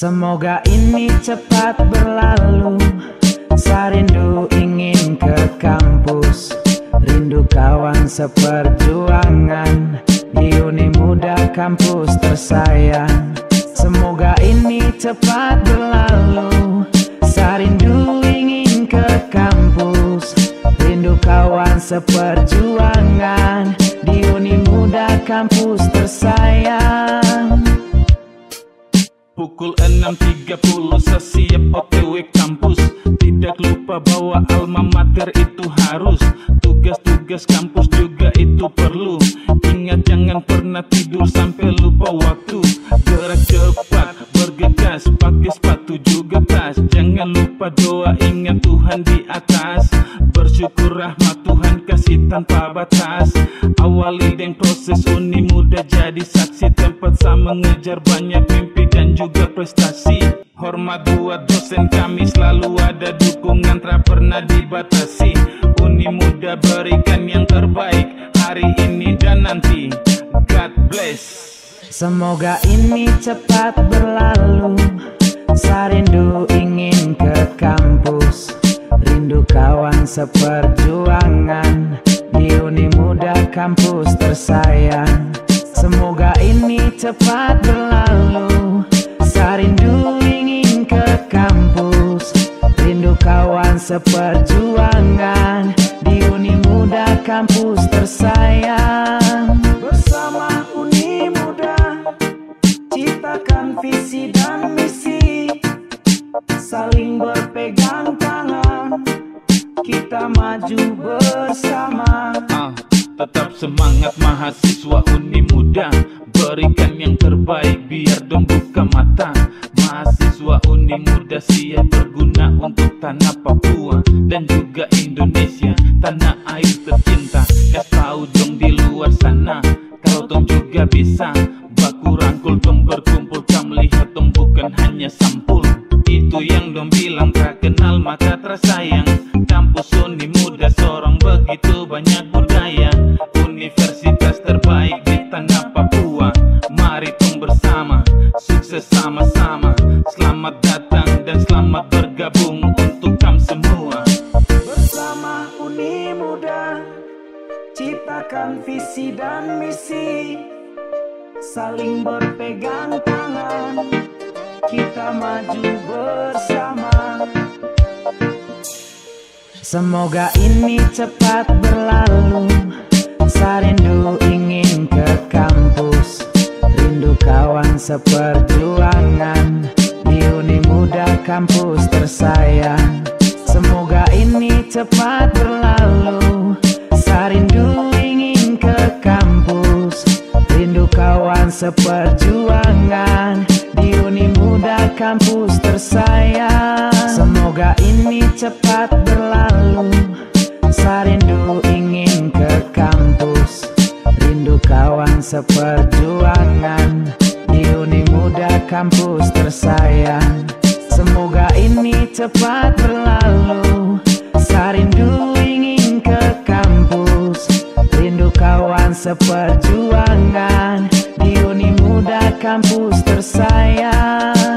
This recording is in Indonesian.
Semoga ini cepat berlalu. Sarindu ingin ke kampus. Rindu kawan seperjuangan. Di uni muda kampus tersayang. Semoga ini cepat berlalu. Sarindu ingin ke kampus. Rindu kawan seperjuangan. Di uni muda kampus tersayang Pukul 6.30 sesiap OTW kampus. Tidak lupa bawa alma mater itu harus. Tugas-tugas kampus juga itu perlu. Ingat jangan pernah tidur sampai Jangan lupa doa, ingat Tuhan di atas. Bersyukur rahmat Tuhan kasih tanpa batas. Awali dengan proses uni muda jadi saksi. Tempat saya mengejar banyak mimpi dan juga prestasi. Hormat buat dosen kami selalu ada dukungan tak pernah dibatasi. Uni muda berikan yang terbaik hari ini dan nanti. God bless. Semoga ini cepat berlalu. Sarindu seperjuangan. Di uni muda kampus tersayang. Semoga ini cepat berlalu. Sarindu ingin ke kampus. Rindu kawan seperjuangan. Di uni muda kampus tersayang. Bersama uni muda Ciptakan visi dan misi. Saling berpegang Kita maju bersama. Ah, tetap semangat mahasiswa uni muda. Berikan yang terbaik biar dong buka mata. Mahasiswa uni muda siap berguna untuk tanah Papua Dan juga Indonesia. Tanah air tercinta Kas tahu dong di luar sana. Kalau dong juga bisa Baku rangkul dong berkumpul. Kam lihat dong bukan hanya sampul. Itu yang dong bilang tak kenal maka tersayang begitu banyak budaya Universitas terbaik di tanah Papua. Mari tong bersama Sukses sama-sama. Selamat datang dan selamat bergabung Untuk kam semua. Bersama uni muda Ciptakan visi dan misi. Saling berpegang tangan Kita maju bersama Semoga ini cepat berlalu. Sarindu ingin ke kampus. Rindu kawan seperjuangan. Di uni muda kampus tersayang. Semoga ini cepat berlalu seperjuangan Di uni muda kampus tersayang. Semoga ini cepat berlalu. Sarindu ingin ke kampus. Rindu kawan seperjuangan Di uni muda kampus tersayang. Semoga ini cepat berlalu. Sarindu ingin ke kampus. Rindu kawan seperjuangan muda kampus tersayang.